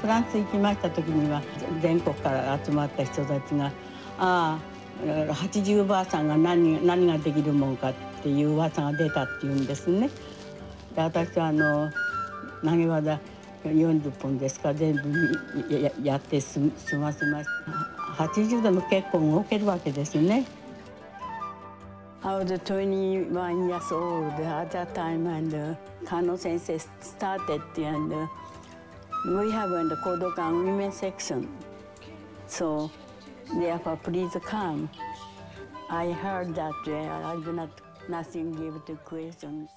フランス行きました時には全国から集まった人たちが「ああ80ばあさんが何何ができるもんか」っていう噂が出たっていうんですね。で私はあの投げ技40本ですか全部ややって済ませました80でも結構動けるわけですね。I was 21 years old at that time and uh, Kano sensei started and uh, we have in the Kodokan women section. So therefore please come. I heard that uh, I do not nothing give to questions.